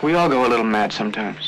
We all go a little mad sometimes.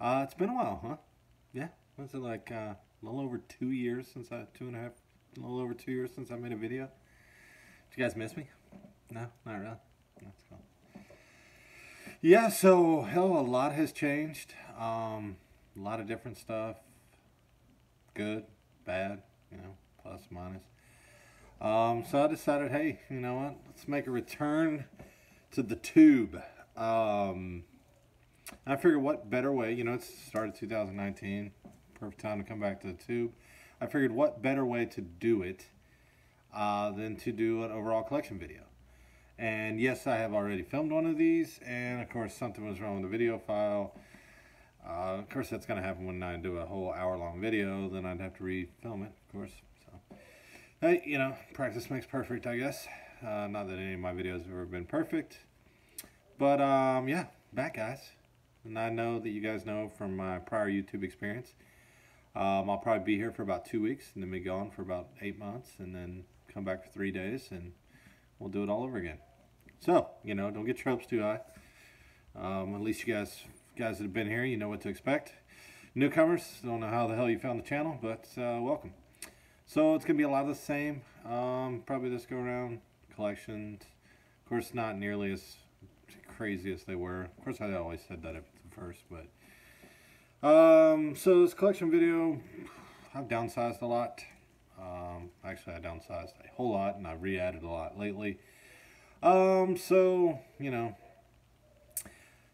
Uh, it's been a while, huh? Yeah, was it like uh, a little over two years since I two and a half, a little over two years since I made a video? Did you guys miss me? No, not really. That's cool. Yeah, so hell, a lot has changed. Um, a lot of different stuff. Good, bad, you know, plus minus. Um, so I decided, hey, you know what? Let's make a return to the tube. Um, I figured what better way, you know, it's started 2019, perfect time to come back to the tube. I figured what better way to do it uh, than to do an overall collection video. And yes, I have already filmed one of these, and of course something was wrong with the video file. Uh, of course, that's going to happen when I do a whole hour-long video. Then I'd have to re-film it, of course. So, hey, you know, practice makes perfect, I guess. Uh, not that any of my videos have ever been perfect, but um, yeah, back guys. And I know that you guys know from my prior YouTube experience. Um, I'll probably be here for about two weeks, and then be gone for about eight months, and then come back for three days, and we'll do it all over again. So, you know, don't get your hopes too high. Um, at least you guys guys that have been here, you know what to expect. Newcomers, don't know how the hell you found the channel, but uh, welcome. So it's going to be a lot of the same. Um, probably this go around collections. Of course, not nearly as crazy as they were. Of course, I always said that at the first, but. Um, so this collection video, I've downsized a lot. Um, actually, I downsized a whole lot, and I've re-added a lot lately. Um, so, you know,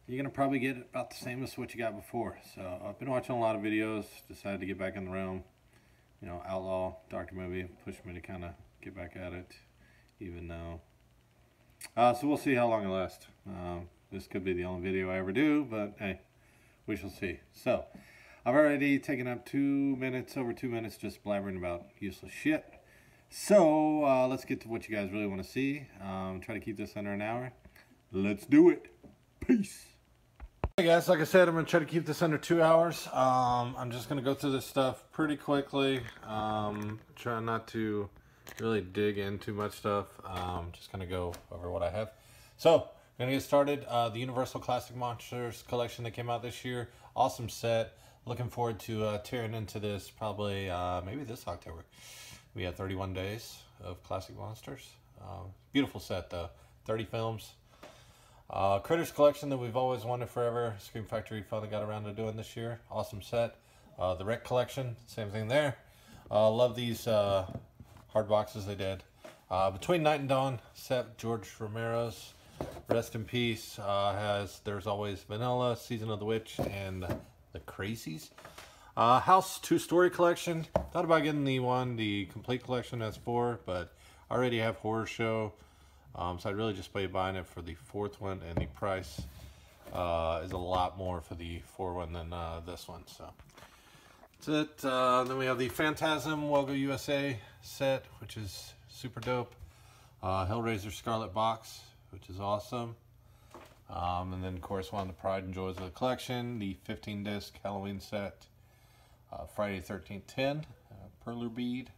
you're going to probably get about the same as what you got before. So I've been watching a lot of videos, decided to get back in the realm. You know, Outlaw, Doctor Movie, pushed me to kind of get back at it, even though. Uh, so we'll see how long it lasts. Um, this could be the only video I ever do, but hey, we shall see. So, I've already taken up two minutes, over two minutes, just blabbering about useless shit. So, uh, let's get to what you guys really want to see. Um, try to keep this under an hour. Let's do it. Peace. Hey guys, like I said, I'm going to try to keep this under two hours. Um, I'm just going to go through this stuff pretty quickly. Um, try not to really dig in too much stuff. Um, just to go over what I have. So, going to get started. Uh, the Universal Classic Monsters collection that came out this year. Awesome set. Looking forward to uh, tearing into this probably uh, maybe this October. We had 31 days of classic monsters. Uh, beautiful set though. 30 films. Uh, Critters collection that we've always wanted forever. Scream Factory finally got around to doing this year. Awesome set. Uh, the REC collection, same thing there. Uh, love these uh, hard boxes they did. Uh, Between Night and Dawn set, George Romero's. Rest in peace. Uh, has There's Always Vanilla, Season of the Witch, and The Crazies. Uh, House two-story collection. Thought about getting the one, the complete collection as four, but I already have Horror Show. Um, so I'd really just be buying it for the fourth one, and the price uh, is a lot more for the four one than uh, this one. So that's it. Uh, then we have the Phantasm Well Go USA set, which is super dope. Uh, Hellraiser Scarlet Box, which is awesome. Um, and then, of course, one of the pride and joys of the collection, the 15 disc Halloween set, uh, Friday 13th 10, uh, Perler Bead,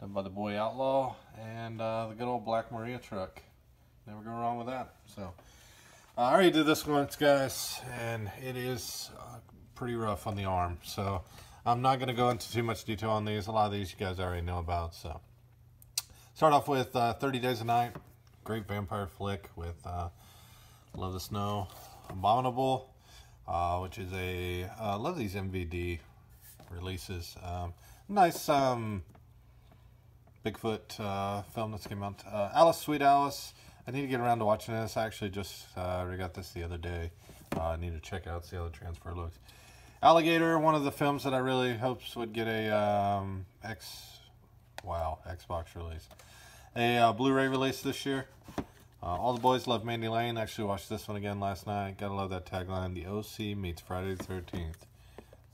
done by the Boy Outlaw, and uh, the good old Black Maria truck. Never go wrong with that. So, uh, I already did this once, guys, and it is uh, pretty rough on the arm. So, I'm not going to go into too much detail on these. A lot of these you guys already know about. So, start off with uh, 30 Days a Night. Great vampire flick with uh, Love the Snow. Abominable. uh, which is a uh, love these MVD releases. Um, nice um, Bigfoot uh, film that's came out. Uh, Alice, Sweet Alice. I need to get around to watching this. I actually just uh, got this the other day. I need to check out see how the transfer looks. Alligator, one of the films that I really hopes would get a um, X, wow, Xbox release, a uh, Blu-ray release this year. Uh, all the boys love Mandy Lane. Actually watched this one again last night. Gotta love that tagline. The OC meets Friday the 13th.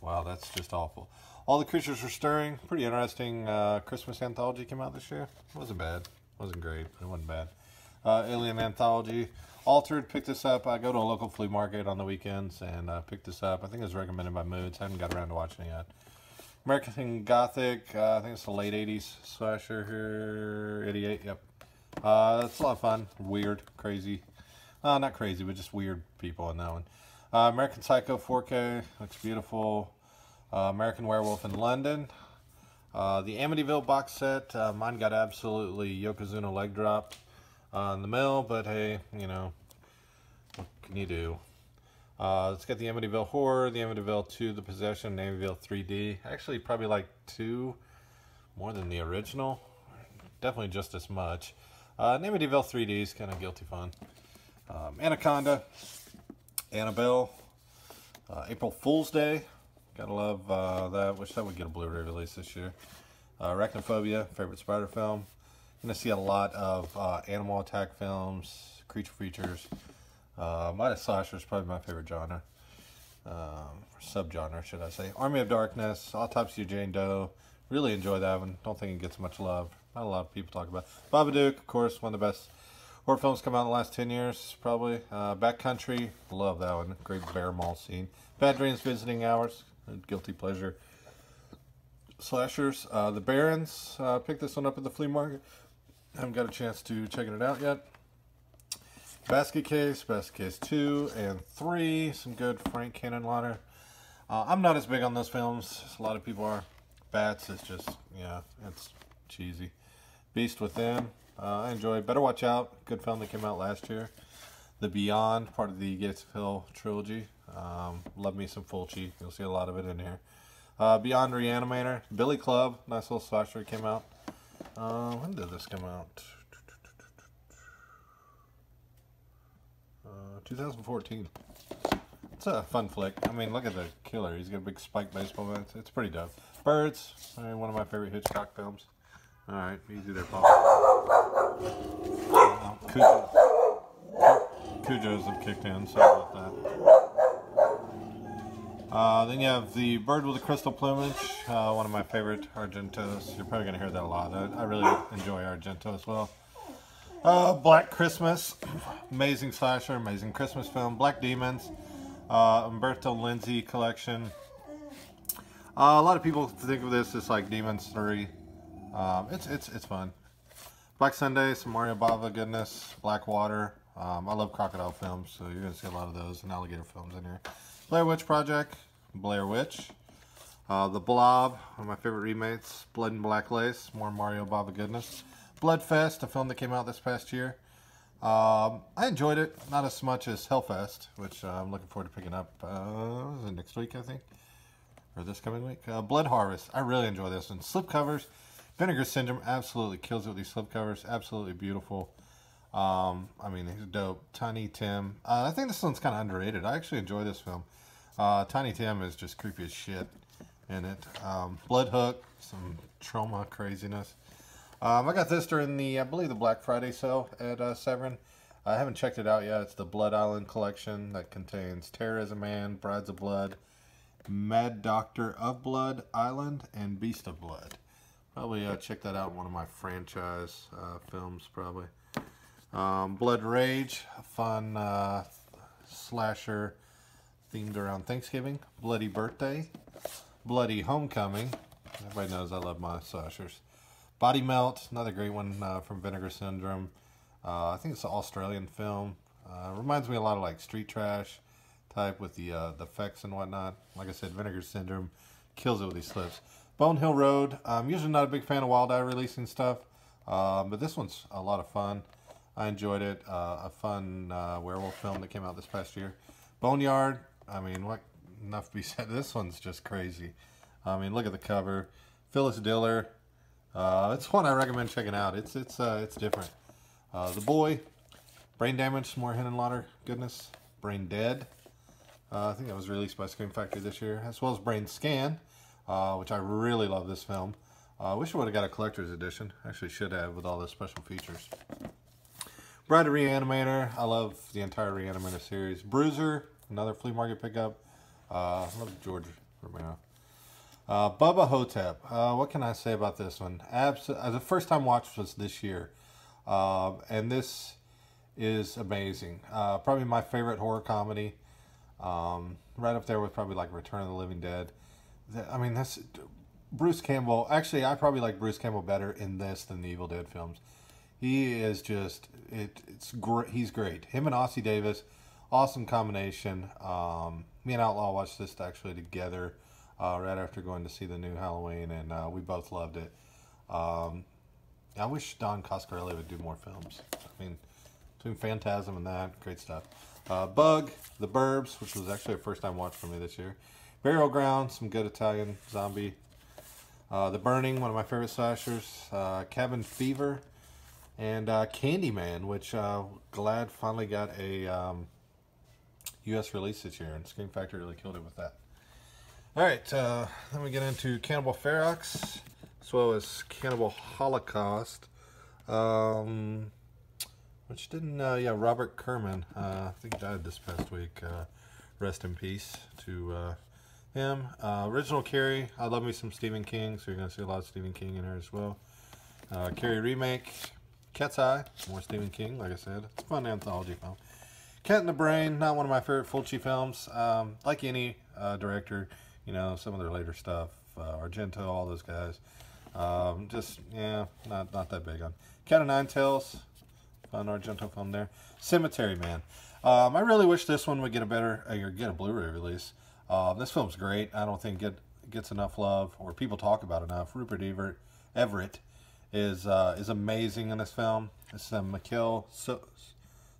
Wow, that's just awful. All the creatures were stirring. Pretty interesting uh, Christmas anthology came out this year. It wasn't bad. It wasn't great, but it wasn't bad. Uh, Alien anthology. Altered picked this up. I go to a local flea market on the weekends and uh, picked this up. I think it was recommended by Moods. I haven't got around to watching it yet. American Gothic. Uh, I think it's the late 80s slasher here. 88, yep. Uh, it's a lot of fun. Weird. Crazy. Uh, not crazy, but just weird people in that one. Uh, American Psycho 4K. Looks beautiful. Uh, American Werewolf in London. Uh, the Amityville box set. Uh, mine got absolutely Yokozuna leg drop uh, in the mail, but hey, you know, what can you do? Uh, let's get the Amityville Horror, the Amityville 2, The Possession, Amityville 3D. Actually, probably like two more than the original. Definitely just as much. Uh, Amityville 3D is kind of guilty fun. Um, Anaconda, Annabelle, uh, April Fool's Day. Gotta love uh, that. Wish that would get a Blu-ray release this year. Uh, Arachnophobia, favorite spider film. Gonna see a lot of uh, animal attack films, creature features. Uh, Midas Slasher is probably my favorite genre. Um, subgenre, should I say. Army of Darkness, Autopsy of Jane Doe. Really enjoy that one. Don't think it gets much love. Not a lot of people talk about. Babadook, of course, one of the best horror films come out in the last 10 years, probably. Uh, Backcountry, love that one. Great bear maul scene. Bad Dreams Visiting Hours, guilty pleasure. Slashers, uh, The Barons, uh, picked this one up at the flea market. Haven't got a chance to checking it out yet. Basket Case, Basket Case 2 and 3, some good Frank Henenlotter. Uh, I'm not as big on those films a lot of people are. Bats is just, yeah, it's cheesy. Beast Within, uh, I enjoy. Better Watch Out, good film that came out last year. The Beyond, part of the Gates of Hell trilogy. Um, love me some Fulci. You'll see a lot of it in here. Uh, Beyond Reanimator, Billy Club, nice little slasher came out. Uh, when did this come out? Uh, 2014. It's a fun flick. I mean, look at the killer. He's got a big spike baseball bat. It's, pretty dope. Birds, I mean, one of my favorite Hitchcock films. All right, easy there, Paul. Uh, Cujo. Cujo's have kicked in. That. Uh, then you have the bird with the crystal plumage, uh, one of my favorite Argentos. You're probably going to hear that a lot. I, I really enjoy Argento as well. Uh, Black Christmas, amazing slasher, amazing Christmas film. Black Demons, uh, Umberto Lenzi collection. Uh, a lot of people think of this as like Demons 3. Um, it's, it's, it's fun. Black Sunday, some Mario Bava goodness. Black Water. Um, I love crocodile films, so you're going to see a lot of those and alligator films in here. Blair Witch Project, Blair Witch. Uh, the Blob, one of my favorite remakes. Blood and Black Lace, more Mario Bava goodness. Bloodfest, a film that came out this past year. Um, I enjoyed it, not as much as Hellfest, which uh, I'm looking forward to picking up uh, next week, I think, or this coming week. Uh, Blood Harvest, I really enjoy this one. Slip covers, Vinegar Syndrome absolutely kills it with these slip covers, absolutely beautiful. Um, I mean, he's dope. Tiny Tim. Uh, I think this one's kind of underrated. I actually enjoy this film. Uh, Tiny Tim is just creepy as shit in it. Um, Blood Hook, some Troma craziness. Um, I got this during the, I believe, the Black Friday sale at uh, Severin. I haven't checked it out yet. It's the Blood Island collection that contains Terrorism Man, Brides of Blood, Mad Doctor of Blood Island, and Beast of Blood. Probably uh, check that out in one of my franchise uh, films, probably. Um, Blood Rage, fun uh, slasher themed around Thanksgiving. Bloody Birthday, Bloody Homecoming. Everybody knows I love my slashers. Body Melt, another great one uh, from Vinegar Syndrome. Uh, I think it's an Australian film. Uh, reminds me a lot of like Street Trash type with the uh, the effects and whatnot. Like I said, Vinegar Syndrome kills it with these slips. Bone Hill Road. I'm usually not a big fan of Wild Eye releasing stuff, um, but this one's a lot of fun. I enjoyed it. Uh, a fun uh, werewolf film that came out this past year. Boneyard, I mean, what enough be said. This one's just crazy. I mean, look at the cover. Phyllis Diller. Uh, it's one I recommend checking out. It's it's uh, it's different. Uh, the boy, brain damage, some more Henenlotter goodness. Brain dead. Uh, I think that was released by Scream Factory this year, as well as Brain Scan, uh, which I really love this film. I uh, wish I would have got a collector's edition. Actually, should have with all the special features. Bride Reanimator. I love the entire Reanimator series. Bruiser, another flea market pickup. Uh, I love George Romero. Uh, Bubba Ho-Tep. Uh, what can I say about this one? Abs- uh, the first time watch was this year. Uh, and this is amazing. Uh, probably my favorite horror comedy. Um, right up there with probably like Return of the Living Dead. I mean, this Bruce Campbell. Actually, I probably like Bruce Campbell better in this than the Evil Dead films. He is just it. It's great. He's great. Him and Ossie Davis, awesome combination. Um, me and Outlaw watched this actually together uh, right after going to see the new Halloween, and uh, we both loved it. Um, I wish Don Coscarelli would do more films. I mean, between Phantasm and that, great stuff. Uh, Bug, The Burbs, which was actually a first time watch for me this year. Burial Ground, some good Italian zombie. Uh, the Burning, one of my favorite slashers. Uh, Cabin Fever, and uh, Candyman, which glad finally got a um, U.S. release this year, and Scream Factory really killed it with that. All right, uh, then we get into Cannibal Ferox, as well as Cannibal Holocaust, um, which didn't, uh, yeah, Robert Kerman, uh, I think died this past week. Uh, rest in peace to uh, him. Uh, original Carrie, I love me some Stephen King, so you're going to see a lot of Stephen King in here as well. Carrie remake, Cat's Eye, more Stephen King, like I said. It's a fun anthology film. Cat in the Brain, not one of my favorite Fulci films. Um, like any director, you know, some of their later stuff, uh, Argento, all those guys. Um, just, yeah, not not that big on. Cat of Nine Tails, fun Argento film there. Cemetery Man. Um, I really wish this one would get a better, uh, or get a Blu-ray release. Uh, this film's great. I don't think it gets enough love, or people talk about enough. Rupert Everett, Everett is uh, is amazing in this film. It's uh, Mikhail so,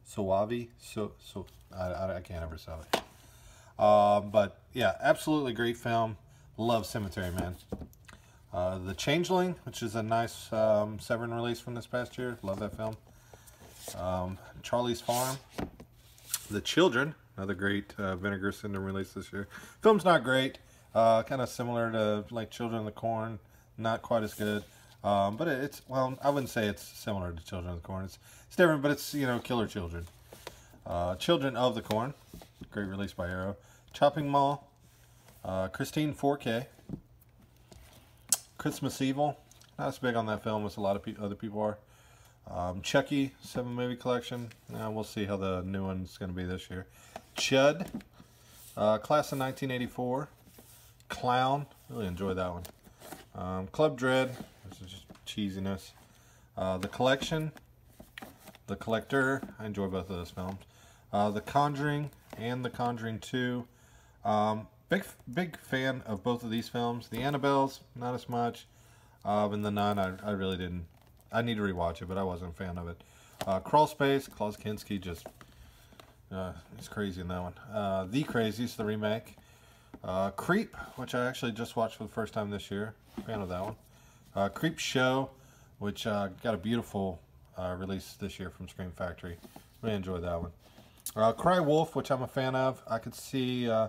Soavi. So, so I, I can't ever say it. Uh, but yeah, absolutely great film. Love Cemetery Man. Uh, the Changeling, which is a nice um, Severin release from this past year. Love that film. Um, Charlie's Farm. The Children, another great uh, Vinegar Syndrome release this year. Film's not great. Uh, kind of similar to like Children of the Corn. Not quite as good. Um, but it's, well, I wouldn't say it's similar to Children of the Corn. It's, it's different, but it's, you know, Killer Children. Uh, Children of the Corn. Great release by Arrow. Chopping Mall. Uh, Christine 4K. Christmas Evil. Not as big on that film as a lot of pe other people are. Um, Chucky, 7 movie collection. Uh, we'll see how the new one's going to be this year. Chud. Uh, class of 1984. Clown. Really enjoyed that one. Um, Club Dread. Is just cheesiness. Uh, the Collection. The Collector. I enjoy both of those films. Uh, the Conjuring and The Conjuring 2. Um, big big fan of both of these films. The Annabelles, not as much. Uh, and The Nun, I, I really didn't. I need to rewatch it, but I wasn't a fan of it. Uh, Crawl Space, Klaus Kinski, just uh, it's crazy in that one. Uh, the Crazies, the remake. Uh, Creep, which I actually just watched for the first time this year. Fan of that one. Uh, Creepshow, which uh, got a beautiful uh, release this year from Scream Factory. Really enjoyed that one. Uh, Cry Wolf, which I'm a fan of. I could see uh,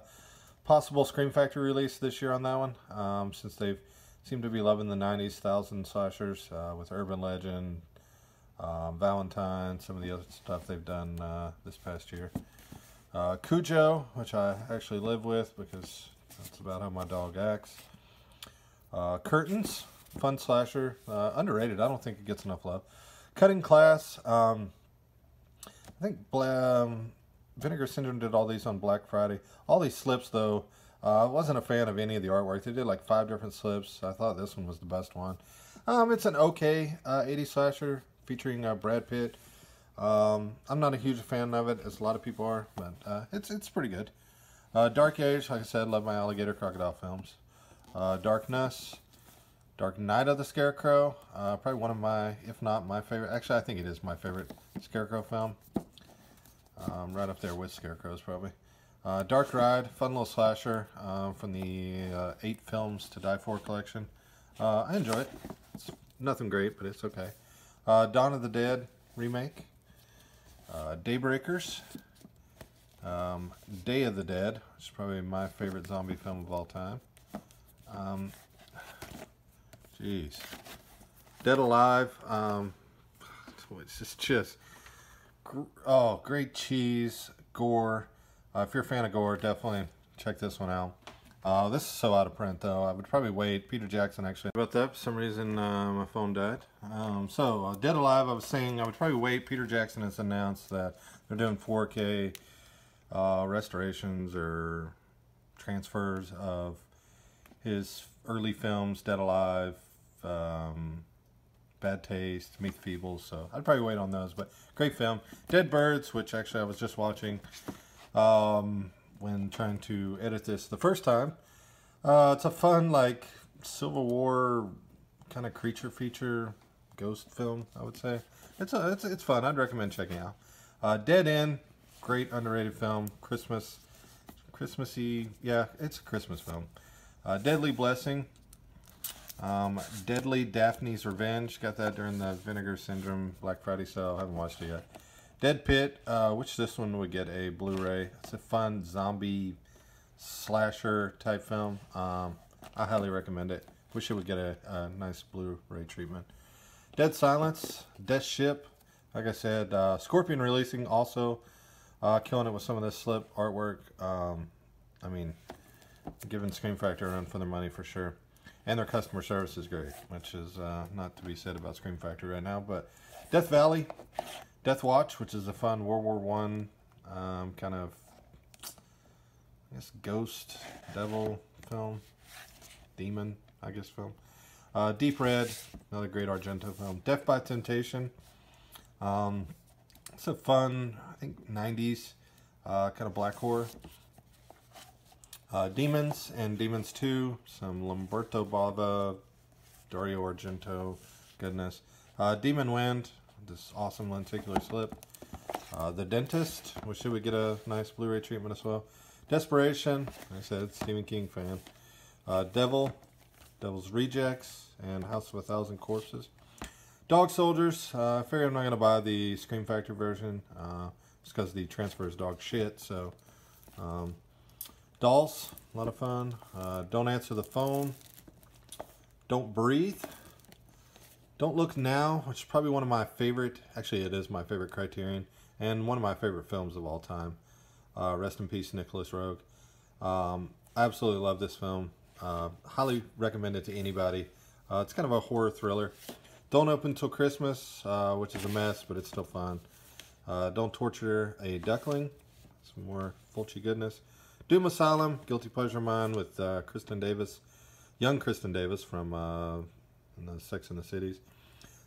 possible Scream Factory release this year on that one, um, since they've seemed to be loving the 90s thousand slashers uh, with Urban Legend, um, Valentine, some of the other stuff they've done this past year. Uh, Cujo, which I actually live with because that's about how my dog acts. Uh, Curtains, fun slasher, underrated. I don't think it gets enough love. Cutting Class. Um, I think um, Vinegar Syndrome did all these on Black Friday. All these slips, though, uh, I wasn't a fan of any of the artwork. They did like five different slips. I thought this one was the best one. Um, it's an okay uh, 80 slasher featuring uh, Brad Pitt. Um, I'm not a huge fan of it, as a lot of people are, but uh, it's it's pretty good. Uh, Dark Age, like I said, love my alligator crocodile films. Uh, Darkness, Dark Night of the Scarecrow, probably one of my, if not my favorite. Actually, I think it is my favorite Scarecrow film. Um, right up there with Scarecrows, probably. Uh, Dark Ride, fun little slasher uh, from the uh, Eight Films to Die For collection. Uh, I enjoy it. It's nothing great, but it's okay. Uh, Dawn of the Dead remake. Uh, Daybreakers. Um, Day of the Dead, which is probably my favorite zombie film of all time. Um, jeez. Dead Alive. Um, it's just, just oh, great cheese, gore. Uh, if you're a fan of gore, definitely check this one out. Uh, this is so out of print, though. I would probably wait. Peter Jackson, actually. About that, for some reason, uh, my phone died. Um, so, uh, Dead Alive, I was saying I would probably wait. Peter Jackson has announced that they're doing 4K uh, restorations or transfers of his early films, Dead Alive, um, Bad Taste, the Feebles. So, I'd probably wait on those. But, great film. Dead Birds, which actually I was just watching um, when trying to edit this the first time. Uh, it's a fun, like, Civil War kind of creature feature ghost film, I would say. It's a, it's, it's fun. I'd recommend checking out. Uh, Dead End, great underrated film. Christmas, Christmassy. Yeah, it's a Christmas film. Uh, Deadly Blessing. Um, Deadly Daphne's Revenge. Got that during the Vinegar Syndrome Black Friday sale. Haven't watched it yet. Dead Pit, uh, which this one would get a Blu-ray. It's a fun zombie slasher type film. Um, I highly recommend it. Wish it would get a, a nice Blu-ray treatment. Dead Silence, Death Ship. Like I said, uh, Scorpion releasing also. Uh, killing it with some of this slip artwork. Um, I mean, giving Scream Factor a run for their money for sure. And their customer service is great, which is uh, not to be said about Scream Factory right now. But Death Valley, Death Watch, which is a fun World War One um, kind of, I guess, ghost, devil film, demon, I guess, film. Uh, Deep Red, another great Argento film. Def by Temptation. Um, it's a fun, I think, 90s uh, kind of black horror. Uh, Demons and Demons 2, some Lamberto Bava, Dario Argento, goodness. Uh, Demon Wind, this awesome lenticular slip. Uh, the Dentist, wish it would get a nice Blu-ray treatment as well. Desperation, I said, Stephen King fan. Uh, Devil, Devil's Rejects, and House of a Thousand Corpses. Dog Soldiers, uh, I figure I'm not going to buy the Scream Factory version, uh, just because the transfer is dog shit, so. Um, Dolls, a lot of fun. Uh, Don't Answer the Phone. Don't Breathe. Don't Look Now, which is probably one of my favorite, actually it is my favorite Criterion, and one of my favorite films of all time. Uh, rest in peace, Nicolas Roeg. Um, I absolutely love this film. Uh, highly recommend it to anybody. Uh, it's kind of a horror thriller. Don't Open Till Christmas, uh, which is a mess, but it's still fun. Uh, Don't Torture a Duckling. Some more Fulci goodness. Doom Asylum, Guilty Pleasure Mine with uh, Kristin Davis. Young Kristin Davis from in the Sex and the Cities.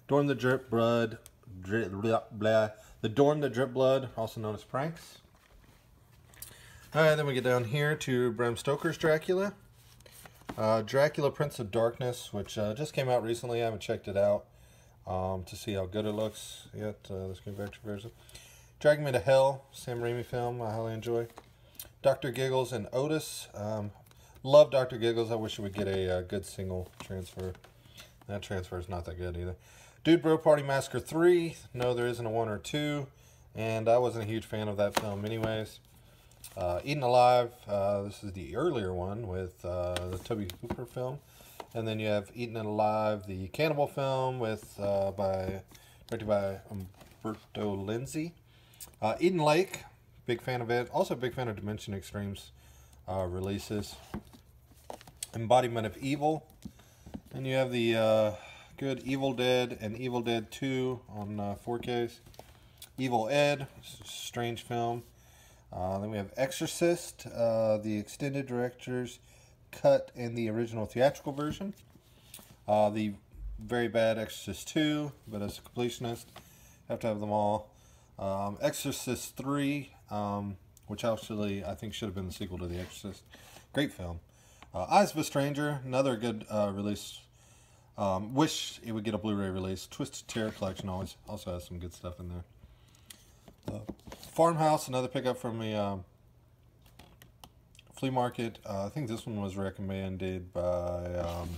Dorm the Drip Blood, blah, blah. The Dorm the Drip Blood, also known as Pranks. Alright, then we get down here to Bram Stoker's Dracula. Uh, Dracula Prince of Darkness, which uh, just came out recently. I haven't checked it out um, to see how good it looks yet, uh, Scream Factory version. Drag Me to Hell, Sam Raimi film, I highly enjoy. Dr. Giggles and Otis. Um, love Dr. Giggles. I wish we would get a, a uh, good single transfer. That transfer is not that good either. Dude Bro Party Massacre 3. No, there isn't a 1 or 2. And I wasn't a huge fan of that film anyways. Uh, Eaten Alive. Uh, this is the earlier one with uh, the Tobe Hooper film. And then you have Eaten Alive, the cannibal film with uh, by directed by Umberto Lenzi. Uh, Eden Lake. Big fan of it. Also big fan of Dimension Extremes uh, releases. Embodiment of Evil. And you have the uh, good Evil Dead and Evil Dead 2 on uh, 4Ks. Evil Ed, strange film. Uh, then we have Exorcist, uh, the extended director's cut and the original theatrical version. Uh, the very bad Exorcist 2, but as a completionist, have to have them all. Um, Exorcist 3, um, which actually I think should have been the sequel to The Exorcist. Great film. Uh, Eyes of a Stranger, another good uh, release. Um, wish it would get a Blu-ray release. Twisted Terror Collection always also has some good stuff in there. Uh, Farmhouse, another pickup from the um, Flea Market. Uh, I think this one was recommended by, um,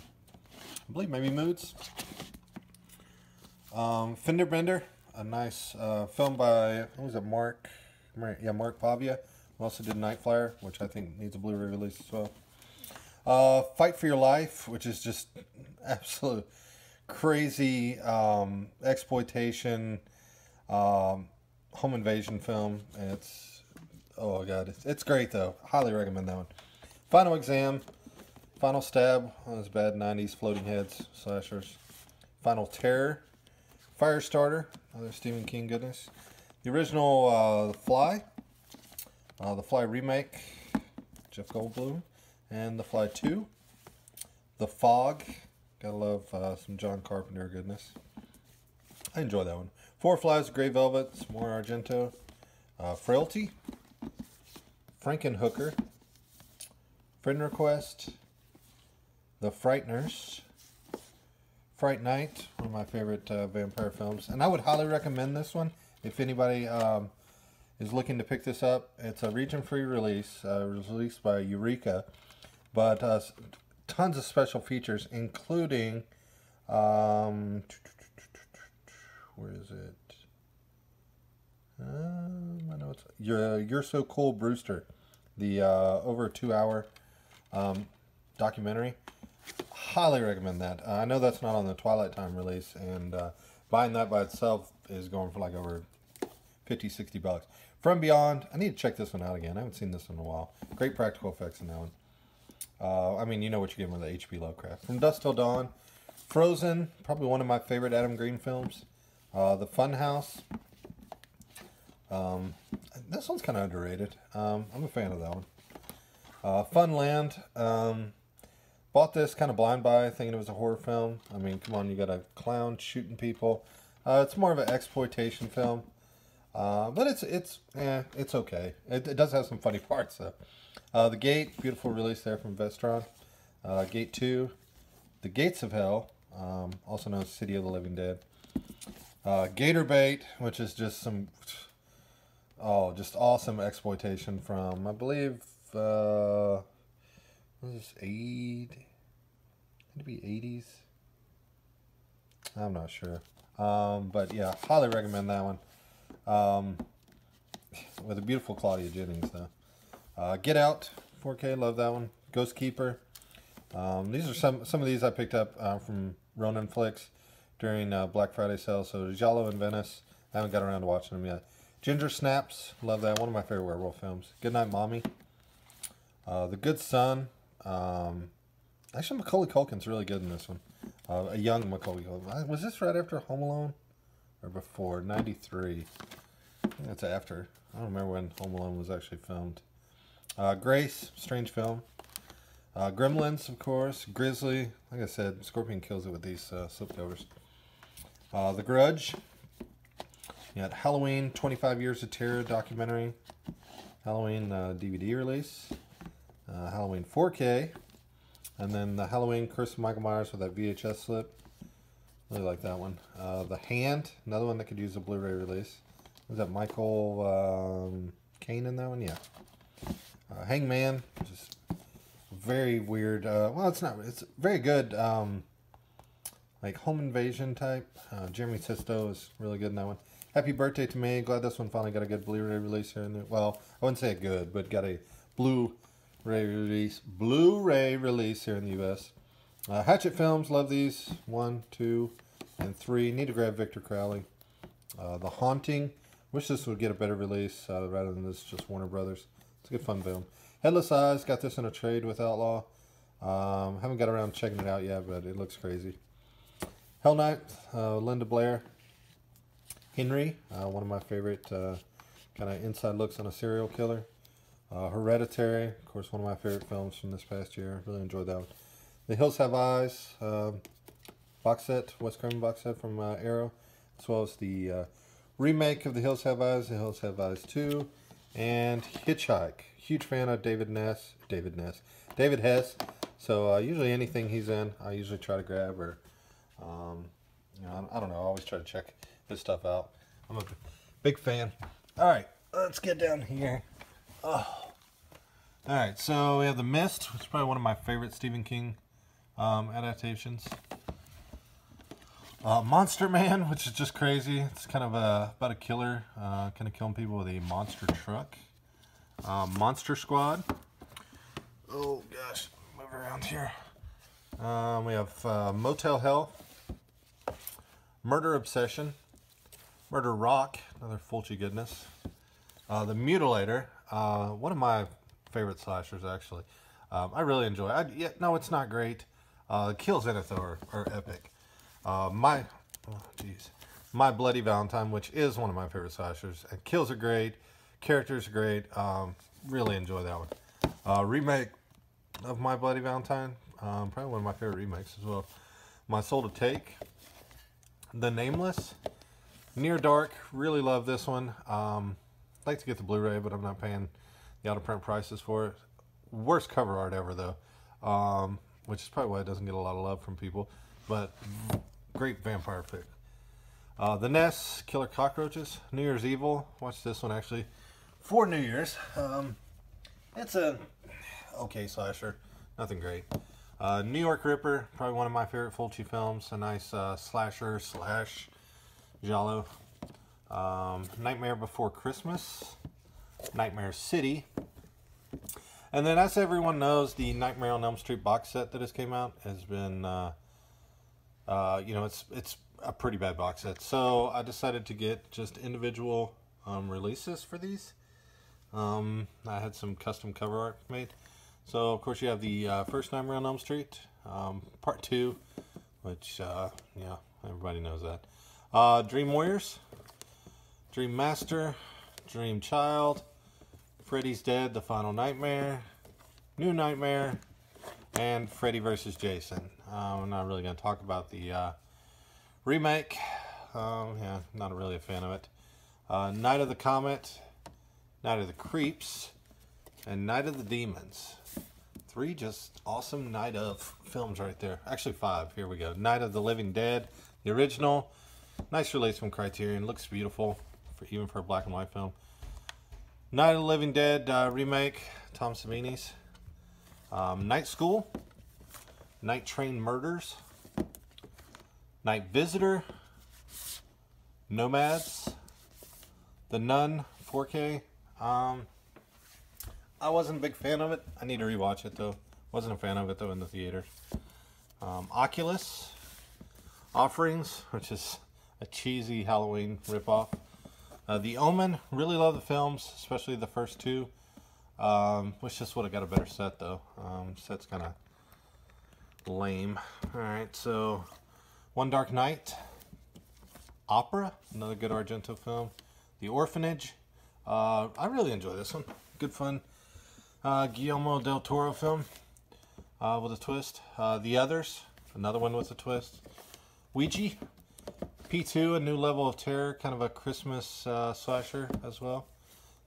I believe maybe Moods. Um, Fender Bender, a nice uh, film by, what was it, Mark? Yeah, Mark Pavia. We also did Night Flier, which I think needs a Blu-ray release as well. Uh, Fight for Your Life, which is just absolute crazy um, exploitation um, home invasion film. It's oh god, it's, it's great though. Highly recommend that one. Final Exam, Final Stab, those bad '90s floating heads slashers. Final Terror, Firestarter, another Stephen King goodness. The original uh, Fly, uh, The Fly remake, Jeff Goldblum, and The Fly 2. The Fog, gotta love uh, some John Carpenter goodness. I enjoy that one. Four Flies, Grey Velvet, some more Argento. Uh, Frailty, Frankenhooker, Friend Request, The Frighteners, Fright Night, one of my favorite uh, vampire films. And I would highly recommend this one if anybody um, is looking to pick this up. It's a region free release, uh, released by Eureka, but uh, tons of special features, including. Um, where is it? Um, I know it's you're you're so cool, Brewster, the uh, over two hour um, documentary. Highly recommend that. Uh, I know that's not on the Twilight Time release, and uh, buying that by itself is going for like over 50, 60 bucks. From Beyond, I need to check this one out again. I haven't seen this one in a while. Great practical effects in that one. Uh, I mean, you know what you're getting with the H.P. Lovecraft. From Dusk Till Dawn, Frozen, probably one of my favorite Adam Green films. Uh, the Funhouse. Um, this one's kind of underrated. Um, I'm a fan of that one. Uh, Funland. Um, bought this kind of blind buy, thinking it was a horror film. I mean, come on, you got a clown shooting people. Uh, it's more of an exploitation film. Uh, but it's it's eh, it's okay. It, it does have some funny parts though. Uh, the Gate, beautiful release there from Vestron. Uh, Gate Two, The Gates of Hell, um, also known as City of the Living Dead. Uh, Gator Bait, which is just some oh, just awesome exploitation from I believe uh, what is this eight? Could be eighties? I'm not sure. Um, but yeah, highly recommend that one. Um, with a beautiful Claudia Jennings though. Uh, Get Out, 4K, love that one. Ghost Keeper. Um, these are some some of these I picked up uh, from Ronin Flicks during uh, Black Friday sale. So Giallo and Venice. I haven't got around to watching them yet. Ginger Snaps, love that. One of my favorite werewolf films. Goodnight Mommy. Uh, the Good Son. Um, actually, Macaulay Culkin's really good in this one. Uh, a young Macaulay Culkin. Was this right after Home Alone or before? 93. I think that's after. I don't remember when Home Alone was actually filmed. Uh, Grace, strange film. Uh, Gremlins, of course. Grizzly, like I said, Scorpion kills it with these uh, slipcovers. Uh, the Grudge. You Halloween, 25 Years of Terror documentary. Halloween uh, DVD release. Uh, Halloween 4K. And then the Halloween Curse of Michael Myers with that VHS slip. Really like that one. Uh, the Hand, another one that could use a Blu-ray release. Was that Michael um, Caine in that one? Yeah. Uh, Hangman, just very weird. Uh, well, it's not. It's very good. Um, like home invasion type. Uh, Jeremy Sisto is really good in that one. Happy birthday to me. Glad this one finally got a good Blu-ray release here. The, well, I wouldn't say good, but got a Blu-ray release. Blu-ray release here in the U.S. Uh, Hatchet Films, love these. One, two, and three. Need to grab Victor Crowley. Uh, the Haunting. Wish this would get a better release uh, rather than this just Warner Brothers. It's a good fun film. Headless Eyes. Got this in a trade with Outlaw. Um, haven't got around checking it out yet, but it looks crazy. Hell Night. Uh, Linda Blair. Henry. Uh, one of my favorite uh, kind of inside looks on a serial killer. Uh, Hereditary. Of course, one of my favorite films from this past year. Really enjoyed that one. The Hills Have Eyes. Um, box set. Wes Craven box set from uh, Arrow. As well as the uh, remake of The Hills Have Eyes. The Hills Have Eyes 2. And Hitchhike. Huge fan of David Ness. David Ness. David Hess. So uh, usually anything he's in, I usually try to grab or, um, you know, I, I don't know. I always try to check his stuff out. I'm a big fan. All right, let's get down here. Oh, All right, so we have The Mist, which is probably one of my favorite Stephen King um, adaptations. Uh, Monster Man, which is just crazy. It's kind of a, about a killer, uh, kind of killing people with a monster truck. Uh, Monster Squad. Oh gosh, move around here. Um, we have uh, Motel Hell, Murder Obsession, Murder Rock, another Fulci goodness. Uh, the Mutilator, uh, one of my favorite slashers actually. Um, I really enjoy. It. I, yeah, no, it's not great. Uh, kills in it though are, are epic. Uh, my, oh jeez, my Bloody Valentine, which is one of my favorite slashers, and kills are great. Characters are great. Um, really enjoy that one. Uh, remake of My Bloody Valentine, um, probably one of my favorite remakes as well. My Soul to Take, The Nameless, Near Dark, really love this one. Um, like to get the Blu-ray, but I'm not paying the out-of-print prices for it. Worst cover art ever, though, um, which is probably why it doesn't get a lot of love from people. But great vampire pick. Uh, the Nest, Killer Cockroaches, New Year's Evil. Watch this one actually for New Year's. Um, it's a okay slasher, nothing great. Uh, New York Ripper, probably one of my favorite Fulci films. A nice uh, slasher slash giallo. Um, Nightmare Before Christmas, Nightmare City, and then as everyone knows, the Nightmare on Elm Street box set that has came out has been, uh, uh, you know, it's it's a pretty bad box set. So I decided to get just individual um, releases for these. Um, I had some custom cover art made. So of course you have the uh, first Nightmare on Elm Street, um, part two, which uh, yeah everybody knows that. Uh, Dream Warriors, Dream Master, Dream Child, Freddy's Dead: The Final Nightmare, New Nightmare, and Freddy vs. Jason. Uh, I'm not really going to talk about the uh, remake. Um, yeah, not really a fan of it. Uh, Night of the Comet, Night of the Creeps, and Night of the Demons. Three just awesome Night of films right there. Actually, five. Here we go. Night of the Living Dead, the original. Nice release from Criterion. Looks beautiful, for even for a black and white film. Night of the Living Dead uh, remake, Tom Savini's. Um, Night School, Night Train Murders, Night Visitor, Nomads, The Nun 4K. Um, I wasn't a big fan of it. I need to rewatch it though. Wasn't a fan of it though in the theaters. Um, Oculus, Offerings, which is a cheesy Halloween ripoff. Uh, the Omen, really love the films, especially the first two. Um, wish this would have got a better set though. Um, set's kind of lame. All right, so One Dark Night, Opera, another good Argento film. The Orphanage, uh, I really enjoy this one. Good fun. Uh, Guillermo del Toro film uh, with a twist. Uh, the Others, another one with a twist. Ouija, P2, a new level of terror, kind of a Christmas uh, slasher as well.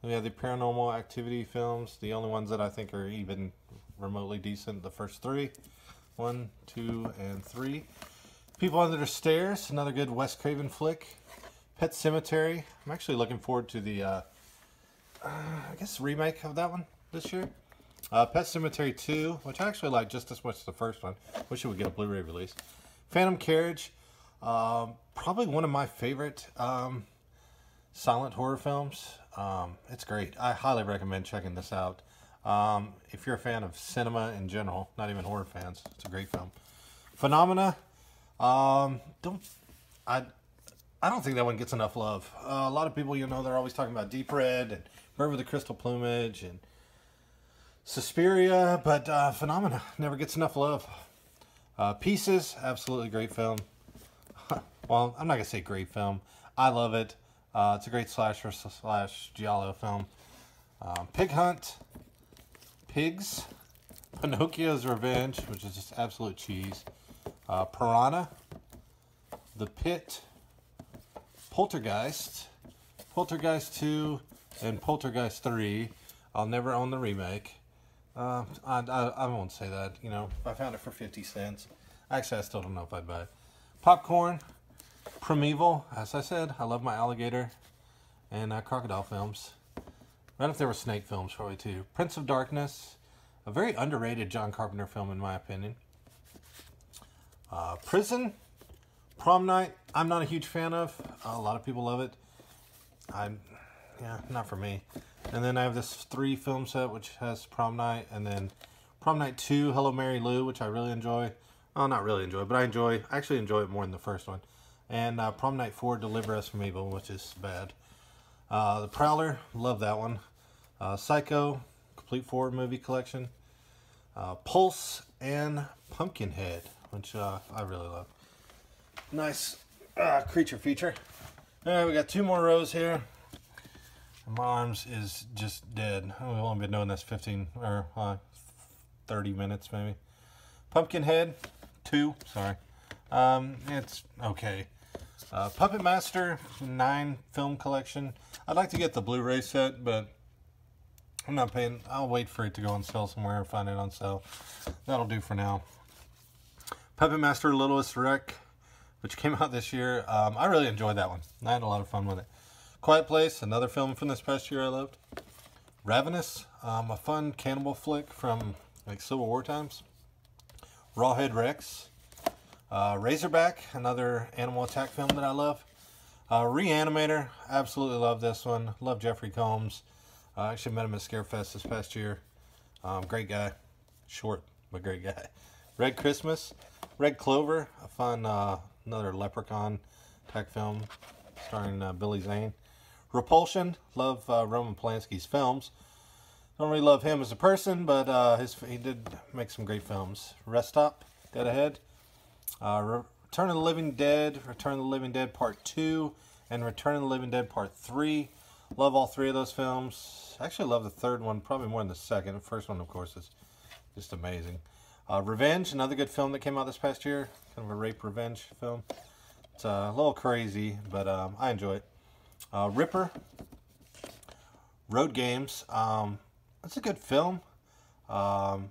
Then we have the paranormal activity films, the only ones that I think are even remotely decent. The first three, one, two, and three. People Under the Stairs, another good Wes Craven flick. Pet Sematary. I'm actually looking forward to the, uh, uh, I guess, remake of that one this year. Uh, Pet Sematary 2, which I actually like just as much as the first one. Wish it would get a Blu-ray release. Phantom Carriage, um, probably one of my favorite um, silent horror films. Um, it's great. I highly recommend checking this out. Um, if you're a fan of cinema in general, not even horror fans, it's a great film. Phenomena, um, don't I? I don't think that one gets enough love. Uh, a lot of people, you know, they're always talking about Deep Red and Bird with the Crystal Plumage and Suspiria, but uh, Phenomena never gets enough love. Uh, Pieces, absolutely great film. well, I'm not gonna say great film. I love it. Uh, it's a great slasher slash giallo film. Um, Pig Hunt, Pigs, Pinocchio's Revenge, which is just absolute cheese. Uh, Piranha, The Pit, Poltergeist, Poltergeist 2, and Poltergeist 3. I'll never own the remake. Uh, I, I, I won't say that. You know, I found it for 50 cents. Actually, I still don't know if I'd buy it. Popcorn, Primeval. As I said, I love my alligator and uh, crocodile films. Right if there were Snake films, probably too. Prince of Darkness, a very underrated John Carpenter film, in my opinion. Uh, Prison, Prom Night, I'm not a huge fan of. a lot of people love it. I'm, yeah, not for me. And then I have this three film set, which has Prom Night, and then Prom Night 2, Hello Mary Lou, which I really enjoy. Oh, not really enjoy, but I enjoy, I actually enjoy it more than the first one. And uh, Prom Night 4, Deliver Us from Evil, which is bad. Uh, the Prowler, love that one. Uh, Psycho, complete four movie collection. Uh, Pulse and Pumpkinhead, which uh, I really love. Nice uh, creature feature. All right, we got two more rows here. My arms is just dead. We've only been doing this 15 or uh, 30 minutes maybe. Pumpkinhead, two, sorry. Um, it's okay. Uh, Puppet Master 9 film collection. I'd like to get the Blu-ray set, but I'm not paying. I'll wait for it to go on sale somewhere and find it on sale. That'll do for now. Puppet Master Littlest Wreck, which came out this year. Um, I really enjoyed that one. I had a lot of fun with it. Quiet Place, another film from this past year I loved. Ravenous, um, a fun cannibal flick from like Civil War times. Rawhead Rex. Uh, Razorback, another animal attack film that I love. Uh, Reanimator, absolutely love this one. Love Jeffrey Combs. I actually met him at Scarefest this past year. Um, great guy. Short, but great guy. Red Christmas. Red Clover, a fun, uh, another leprechaun attack film starring uh, Billy Zane. Repulsion, love uh, Roman Polanski's films. Don't really love him as a person, but uh, his he did make some great films. Rest Stop, Dead Ahead. Uh, Return of the Living Dead, Return of the Living Dead Part 2, and Return of the Living Dead Part 3. Love all three of those films. Actually, love the third one probably more than the second. The first one, of course, is just amazing. Uh, revenge, another good film that came out this past year. Kind of a rape revenge film. It's uh, a little crazy, but um, I enjoy it. Uh, Ripper, Road Games. Um, it's a good film. Um,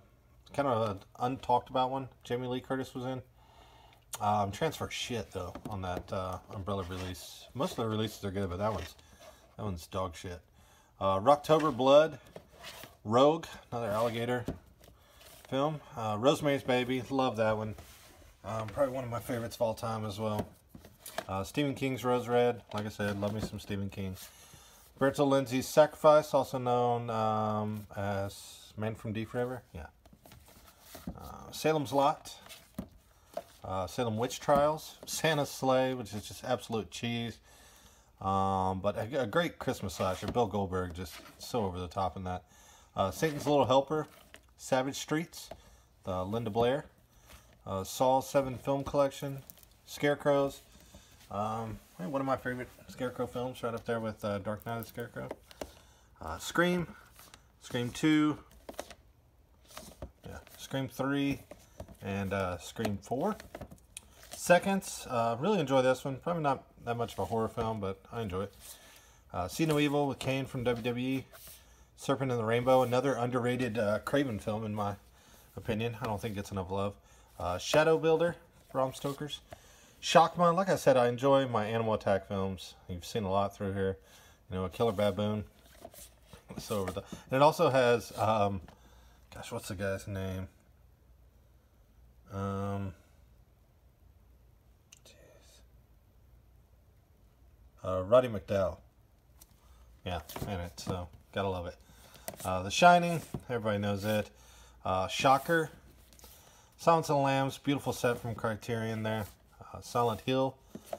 kind of an untalked about one. Jamie Lee Curtis was in. Um, transfer shit though on that uh, Umbrella release. Most of the releases are good, but that one's that one's dog shit. Uh, Rocktober Blood, Rogue, another alligator film. Uh, Rosemary's Baby, love that one. Um, probably one of my favorites of all time as well. Uh, Stephen King's Rose Red, like I said, love me some Stephen King. Umberto Lenzi's Sacrifice, also known um, as Man from Deep River. Yeah. Uh, Salem's Lot. Uh, Salem Witch Trials. Santa's Slay, which is just absolute cheese. Um, but a, a, great Christmas slasher. Bill Goldberg just so over the top in that. Uh, Satan's Little Helper. Savage Streets. The Linda Blair. Uh, Saw 7 Film Collection. Scarecrows. Um, one of my favorite Scarecrow films, right up there with uh, Dark Night of the Scarecrow. Uh, Scream, Scream 2, yeah, Scream 3, and uh, Scream 4. Seconds, uh, really enjoy this one. Probably not that much of a horror film, but I enjoy it. Uh, See No Evil with Kane from WWE. Serpent in the Rainbow, another underrated uh, Craven film in my opinion. I don't think it gets enough love. Shadow Builder, Bram Stoker's. Shakma, like I said, I enjoy my animal attack films. You've seen a lot through here. You know, a killer baboon. So over the. And it also has, um, gosh, what's the guy's name? Um, jeez. Uh, Roddy McDowall. Yeah, in it. So gotta love it. Uh, the Shining, everybody knows it. Uh, Shocker. Silence of the Lambs, beautiful set from Criterion there Silent Hill,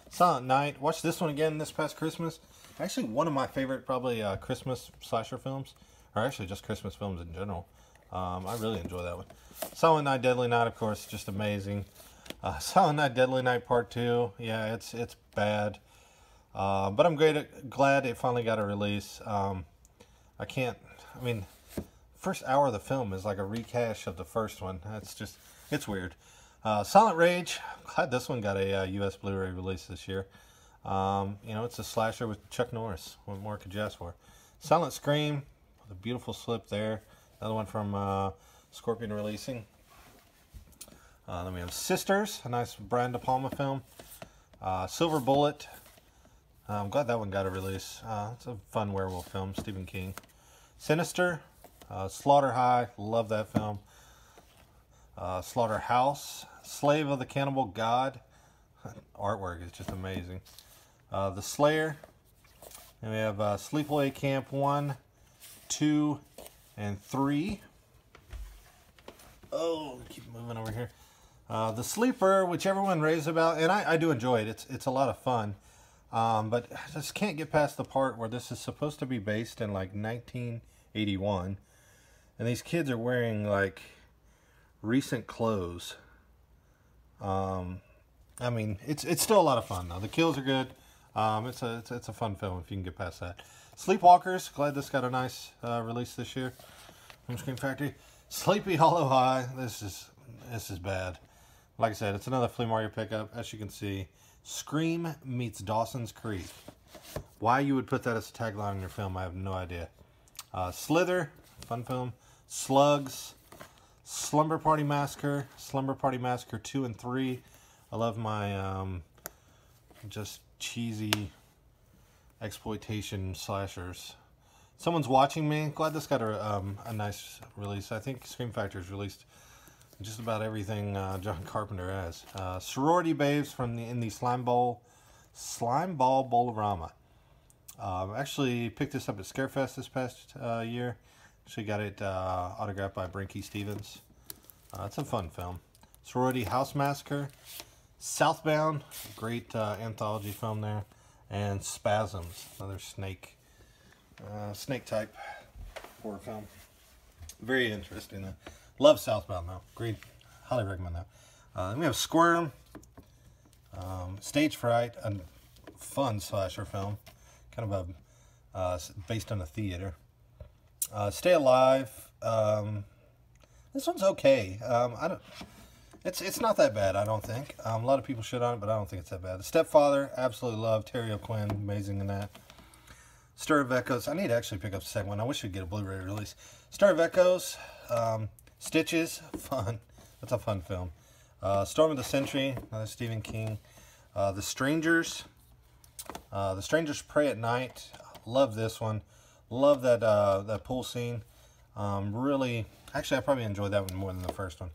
Silent Night. Watched this one again this past Christmas. Actually, one of my favorite probably uh, Christmas slasher films, or actually just Christmas films in general. Um, I really enjoy that one. Silent Night, Deadly Night, of course, just amazing. Uh, Silent Night, Deadly Night Part Two. Yeah, it's it's bad, uh, but I'm great, glad it finally got a release. Um, I can't. I mean, first hour of the film is like a recash of the first one. That's just it's weird. Uh, Silent Rage, glad this one got a uh, U.S. Blu-ray release this year. Um, you know, it's a slasher with Chuck Norris. What more could you ask for? Silent Scream, a beautiful slip there. Another one from uh, Scorpion Releasing. Uh, then we have Sisters, a nice Brian De Palma film. Uh, Silver Bullet. I'm glad that one got a release. Uh, it's a fun werewolf film, Stephen King. Sinister, uh, Slaughter High, love that film. Uh, Slaughterhouse, Slave of the Cannibal God, artwork is just amazing. Uh, the Slayer, and we have uh, Sleepaway Camp 1, 2, and 3. Oh, keep moving over here. Uh, the Sleeper, which everyone raves about, and I, I do enjoy it. It's it's a lot of fun, um, but I just can't get past the part where this is supposed to be based in like 1981, and these kids are wearing like recent clothes. Um, I mean, it's it's still a lot of fun though. The kills are good. Um, it's a it's, it's a fun film if you can get past that. Sleepwalkers. Glad this got a nice uh, release this year from Scream Factory. Sleepy Hollow High. This is this is bad. Like I said, it's another flea market pickup. As you can see, Scream meets Dawson's Creek. Why you would put that as a tagline in your film, I have no idea. Uh, Slither, fun film. Slugs, Slumber Party Massacre, Slumber Party Massacre 2 and 3. I love my um, just cheesy exploitation slashers. Someone's watching me. Glad this got a, um, a nice release. I think Scream Factory's released just about everything uh, John Carpenter has. Uh, sorority Babes from the in the Slime Bowl, Slime Ball Bolorama. Uh, actually picked this up at Scarefest this past uh, year. Actually got it uh, autographed by Brinke Stevens. Uh, it's a fun film. Sorority House Massacre, Southbound, great uh, anthology film there, and Spasms, another snake, uh, snake type horror film. Very interesting. Love Southbound though. Great, highly recommend that. Uh, then we have Squirm, um, Stage Fright, a fun slasher film, kind of a uh, based on a theater. Uh, Stay Alive. Um, this one's okay. Um, I don't. It's it's not that bad. I don't think. Um, a lot of people shit on it, but I don't think it's that bad. The Stepfather, absolutely love. Terry O'Quinn, amazing in that. Stir of Echoes. I need to actually pick up the second one. I wish we'd get a Blu-ray release. Stir of Echoes. Um, Stitches, fun. That's a fun film. Uh, Storm of the Century, another Stephen King. Uh, the Strangers. Uh, the Strangers Prey at Night. Love this one. Love that uh, that pool scene. Um, really, actually, I probably enjoyed that one more than the first one.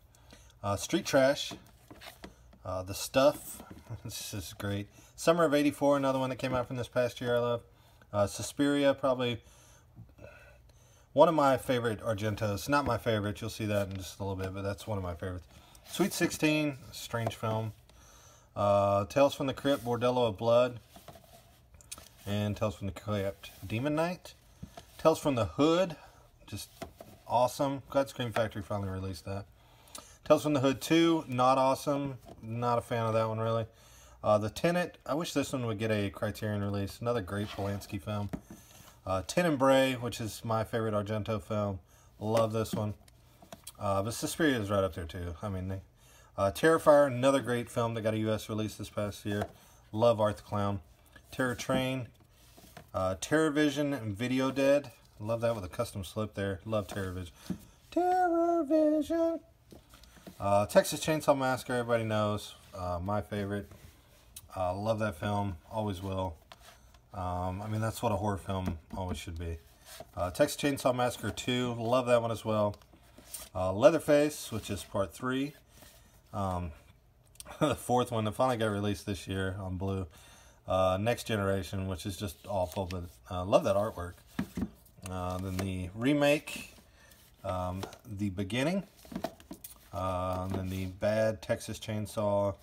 Uh, Street Trash. Uh, the Stuff. this is great. Summer of '84, another one that came out from this past year. I love. Uh, Suspiria, probably one of my favorite Argentos. Not my favorite. You'll see that in just a little bit, but that's one of my favorites. Sweet 16, strange film. Uh, Tales from the Crypt, Bordello of Blood. And Tales from the Crypt, Demon Knight. Tales from the Hood, just awesome. Glad Scream Factory finally released that. Tales from the Hood 2, not awesome. Not a fan of that one, really. Uh, the Tenant, I wish this one would get a Criterion release. Another great Polanski film. Uh, Tenebrae, which is my favorite Argento film. Love this one. Uh, but Suspiria is right up there too. I mean, they, uh, Terrifier, another great film that got a U.S. release this past year. Love Art the Clown. Terror Train, uh, Terror Vision, and Video Dead. Love that with a custom slip there. Love Terror Vision. Terror Vision. Uh, Texas Chainsaw Massacre, everybody knows. Uh, my favorite. Uh, love that film. Always will. Um, I mean, that's what a horror film always should be. Uh, Texas Chainsaw Massacre 2, love that one as well. Uh, Leatherface, which is part 3. Um, the fourth one that finally got released this year on Blue. Uh, Next Generation, which is just awful, but uh, love that artwork. Uh, then the remake, um, The Beginning. Uh, and then the Bad Texas Chainsaw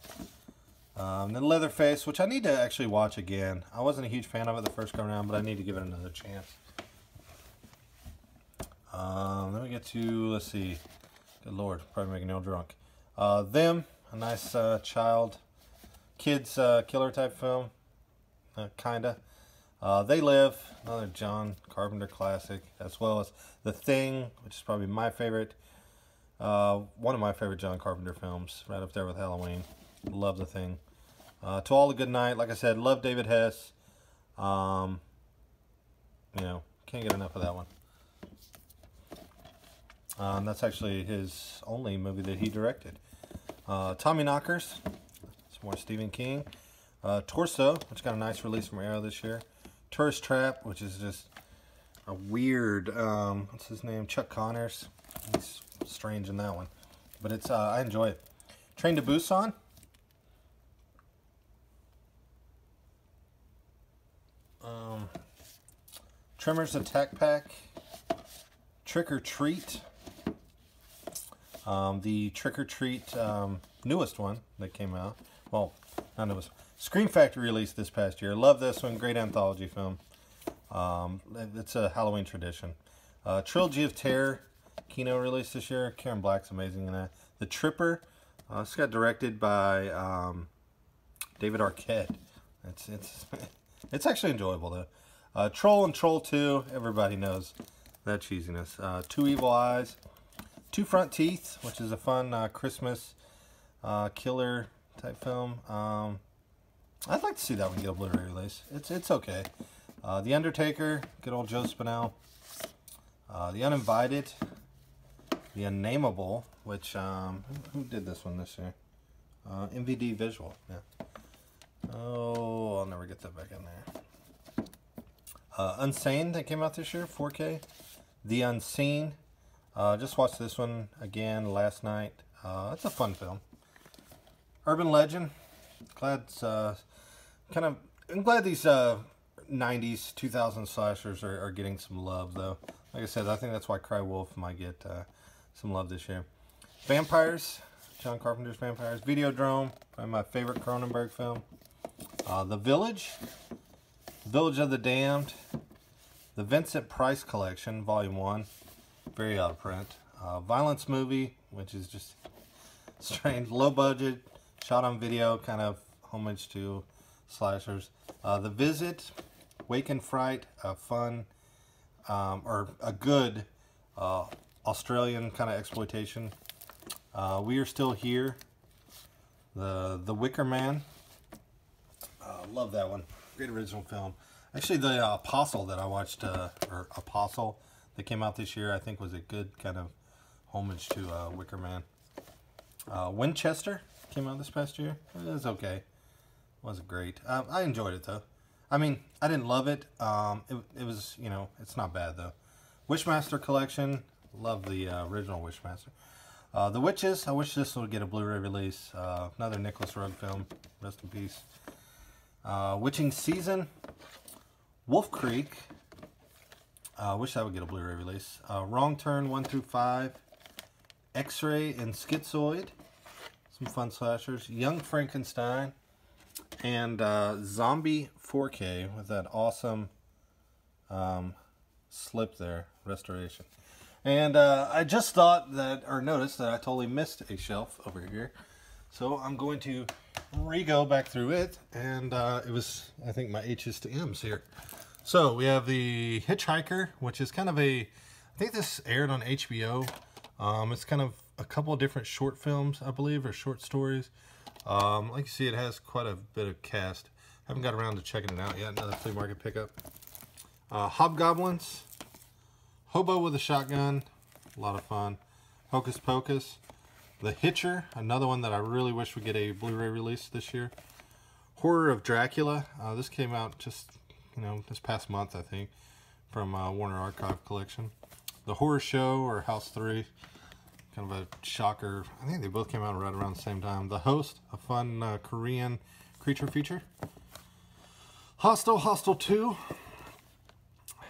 um, then Leatherface, which I need to actually watch again. I wasn't a huge fan of it the first go around, but I need to give it another chance. Um, then we get to, let's see. Good lord, probably making Neil drunk. Uh, Them, a nice uh, child, kids killer type film. Uh, kinda. Uh, they Live, another John Carpenter classic, as well as The Thing, which is probably my favorite. Uh, one of my favorite John Carpenter films, right up there with Halloween. Love The Thing. Uh, to all a good night. Like I said, love David Hess. Um, you know, can't get enough of that one. Um, that's actually his only movie that he directed. Uh, Tommy Knockers. Some more Stephen King. Uh, Torso, which got a nice release from Arrow this year. Tourist Trap, which is just a weird, um, what's his name? Chuck Connors. He's strange in that one. But it's, uh, I enjoy it. Train to Busan. Um, Tremors Attack Pack. Trick or Treat. Um, the Trick or Treat um, newest one that came out. Well, not newest. Scream Factory released this past year. Love this one. Great anthology film. Um, it's a Halloween tradition. Uh, Trilogy of Terror. Kino released this year. Karen Black's amazing in that. The Tripper. Uh, this got directed by um, David Arquette. It's it's it's actually enjoyable though. Uh, Troll and Troll Two. Everybody knows that cheesiness. Uh, Two Evil Eyes. Two Front Teeth, which is a fun uh, Christmas uh, killer type film. Um, I'd like to see that one get a Blu-ray release. It's it's okay. Uh, the Undertaker, good old Joe Spinell. Uh, the Uninvited, The Unnameable, which um, who, did this one this year? Uh, MVD Visual. Yeah. Oh, I'll never get that back in there. Uh, Unsane that came out this year, 4K. The Unseen. Uh, just watched this one again last night. Uh, it's a fun film. Urban Legend. Glad uh, kind of. I'm glad these uh, 90s, 2000 slashers are, are getting some love, though. Like I said, I think that's why Cry Wolf might get uh, some love this year. Vampires. John Carpenter's Vampires. Videodrome. My favorite Cronenberg film. Uh, the Village. Village of the Damned. The Vincent Price Collection, Volume 1. Very out of print. Uh, violence movie, which is just strange. Low budget, shot on video, kind of homage to slashers. Uh, the Visit, Wake and Fright, a fun, um, or a good uh, Australian kind of exploitation. Uh, we Are Still Here. The, the Wicker Man. Uh, love that one. Great original film. Actually, the Apostle that I watched, uh, or Apostle, that came out this year, I think was a good kind of homage to uh, Wicker Man. Winchester came out this past year. It was okay. Wasn't great. Uh, I enjoyed it though. I mean, I didn't love it. Um, it, it was, you know, it's not bad though. Wishmaster collection. Love the uh, original Wishmaster. Uh, the Witches. I wish this would get a Blu-ray release. Uh, another Nicolas Roeg film. Rest in peace. Uh, Witching Season. Wolf Creek. I uh, wish that would get a Blu-ray release. Uh, Wrong Turn 1 through 5. X-Ray and Schizoid. Some fun slashers. Young Frankenstein. And uh, Zombie 4K with that awesome um, slip there. Restoration. And uh, I just thought that, or noticed that I totally missed a shelf over here. So I'm going to re-go back through it. And uh, it was, I think, my H's to M's here. So we have the Hitchhiker, which is kind of a, I think this aired on HBO. Um, it's kind of a couple of different short films, I believe, or short stories. Um, like you see, it has quite a bit of cast. Haven't got around to checking it out yet. Another flea market pickup. Uh, Hobgoblins. Hobo with a Shotgun. A lot of fun. Hocus Pocus. The Hitcher. Another one that I really wish would get a Blu-ray release this year. Horror of Dracula. Uh, this came out just, you know, this past month, I think, from uh, Warner Archive Collection. The Horror Show, or House 3 kind of a shocker. I think they both came out right around the same time. The Host, a fun uh, Korean creature feature. Hostel, Hostel 2.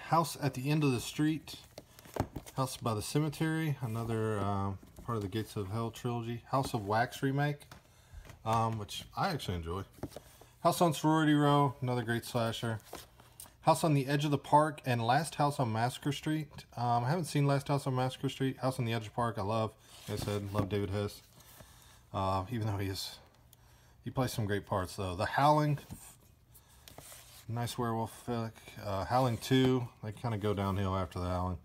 House at the End of the Street. House by the Cemetery, another uh, part of the Gates of Hell trilogy. House of Wax remake, um, which I actually enjoy. House on Sorority Row, another great slasher. House on the Edge of the Park and Last House on Massacre Street. Um, I haven't seen Last House on Massacre Street. House on the Edge of the Park, I love. Like I said, love David Hess. Uh, even though he is, he plays some great parts though. The Howling, nice werewolf flick. Uh, Howling 2, they kind of go downhill after the Howling.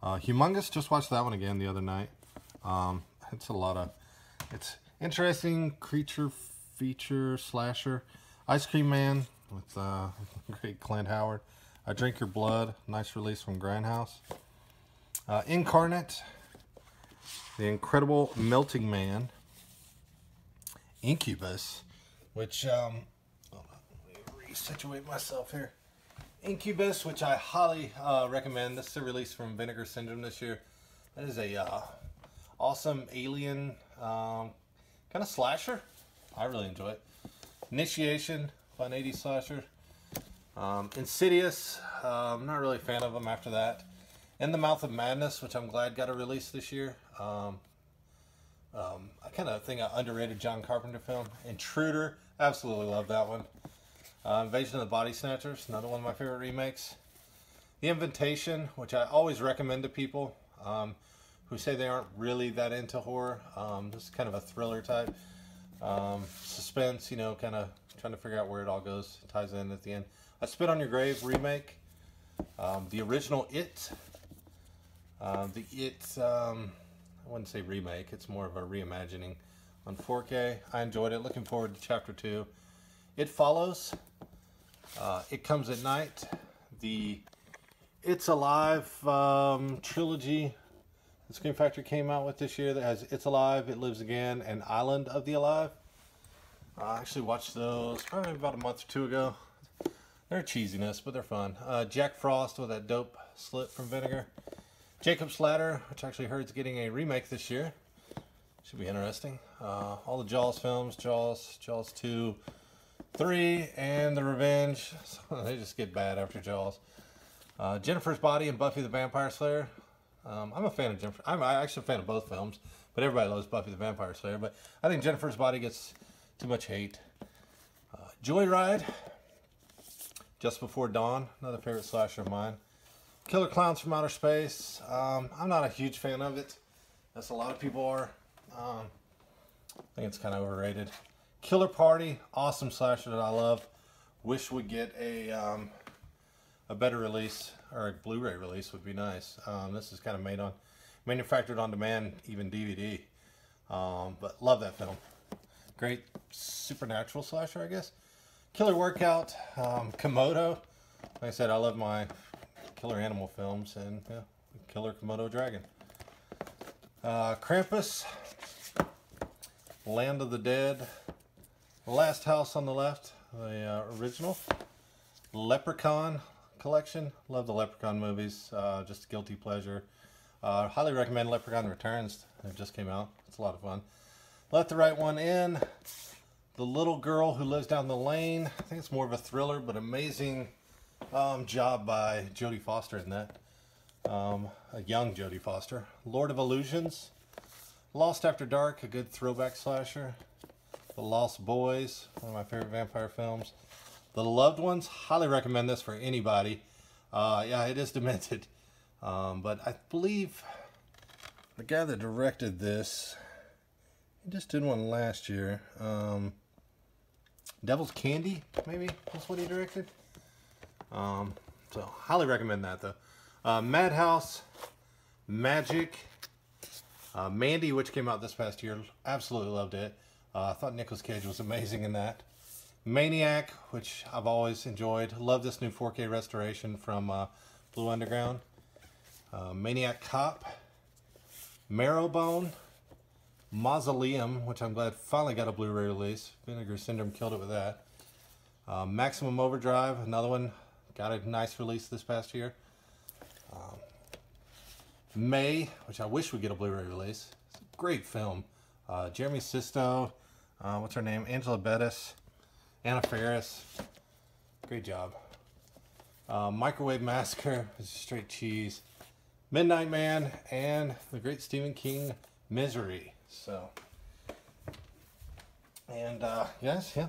Uh, Humongous, just watched that one again the other night. Um, it's a lot of, it's interesting creature feature slasher. Ice Cream Man with uh, great Clint Howard. I Drink Your Blood, nice release from Grindhouse. Uh, Incarnate, The Incredible Melting Man. Incubus, which, um, on, let me resituate myself here. Incubus, which I highly uh, recommend. This is a release from Vinegar Syndrome this year. That is a uh, awesome alien um, kind of slasher. I really enjoy it. Initiation, fun 80s slasher. Um, Insidious, uh, I'm not really a fan of them after that. In the Mouth of Madness, which I'm glad got a release this year. Um, um, I kind of think an underrated John Carpenter film. Intruder, absolutely love that one. Uh, Invasion of the Body Snatchers, another one of my favorite remakes. The Invitation, which I always recommend to people um, who say they aren't really that into horror. Um, this is kind of a thriller type. Um, suspense, you know, kind of trying to figure out where it all goes, ties in at the end. I Spit on Your Grave remake. Um, the original It. Uh, the It, um, I wouldn't say remake, it's more of a reimagining on 4K. I enjoyed it. Looking forward to chapter 2. It Follows. Uh, it Comes at Night. The It's Alive um, trilogy the Scream Factory came out with this year that has It's Alive, It Lives Again, and Island of the Alive. I actually watched those probably about a month or two ago. They're cheesiness, but they're fun. Uh, Jack Frost with that dope slit from Vinegar. Jacob's Ladder, which I actually heard is getting a remake this year. Should be interesting. Uh, all the Jaws films, Jaws, Jaws 2, 3, and The Revenge. They just get bad after Jaws. Uh, Jennifer's Body and Buffy the Vampire Slayer. Um, I'm a fan of Jennifer. I'm actually a fan of both films, but everybody loves Buffy the Vampire Slayer. But I think Jennifer's Body gets too much hate. Uh, Joyride, Just Before Dawn, another favorite slasher of mine. Killer Clowns from Outer Space. Um, I'm not a huge fan of it. That's a lot of people are. Um, I think it's kind of overrated. Killer Party, awesome slasher that I love. Wish would get a um, a better release or a Blu-ray release would be nice. Um, this is kind of made on, manufactured on demand, even DVD. Um, but love that film. Great supernatural slasher, I guess. Killer Workout, um, Komodo. Like I said, I love my killer animal films and yeah, Killer Komodo Dragon. Uh, Krampus, Land of the Dead, Last House on the Left, the uh, original. Leprechaun collection, love the Leprechaun movies, uh, just guilty pleasure. Uh, highly recommend Leprechaun Returns, it just came out, it's a lot of fun. Let the Right One In, The Little Girl Who Lives Down the Lane, I think it's more of a thriller, but amazing um, job by Jodie Foster in that. Um, a young Jodie Foster. Lord of Illusions. Lost After Dark, a good throwback slasher. The Lost Boys, one of my favorite vampire films. The Loved Ones, highly recommend this for anybody. Uh, yeah, it is demented. Um, but I believe the guy that directed this, he just did one last year. Um, Devil's Candy, maybe, that's what he directed. Um, so highly recommend that though. Uh, Madhouse, Magic, uh, Mandy, which came out this past year, absolutely loved it. Uh, I thought Nicolas Cage was amazing in that. Maniac, which I've always enjoyed. Love this new 4K restoration from uh, Blue Underground. Uh, Maniac Cop, Marrowbone, Mausoleum, which I'm glad finally got a Blu-ray release. Vinegar Syndrome killed it with that. Uh, Maximum Overdrive, another one Got a nice release this past year. Um, May, which I wish would get a Blu-ray release. It's a great film. Uh, Jeremy Sisto, uh, what's her name? Angela Bettis, Anna Faris. Great job. Uh, Microwave Massacre, is straight cheese. Midnight Man, and the great Stephen King, Misery. So, and uh, yes, yeah.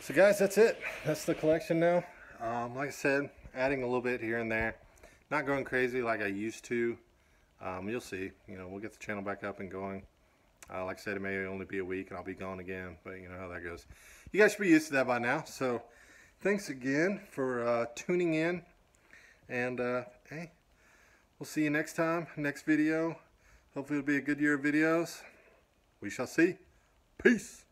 So guys, that's it. That's the collection now. Um, like I said, adding a little bit here and there. Not going crazy like I used to. Um, you'll see. You know, we'll get the channel back up and going. Uh, like I said, it may only be a week and I'll be gone again, but you know how that goes. You guys should be used to that by now. So, thanks again for uh, tuning in. And, uh, hey, we'll see you next time, next video. Hopefully it'll be a good year of videos. We shall see. Peace.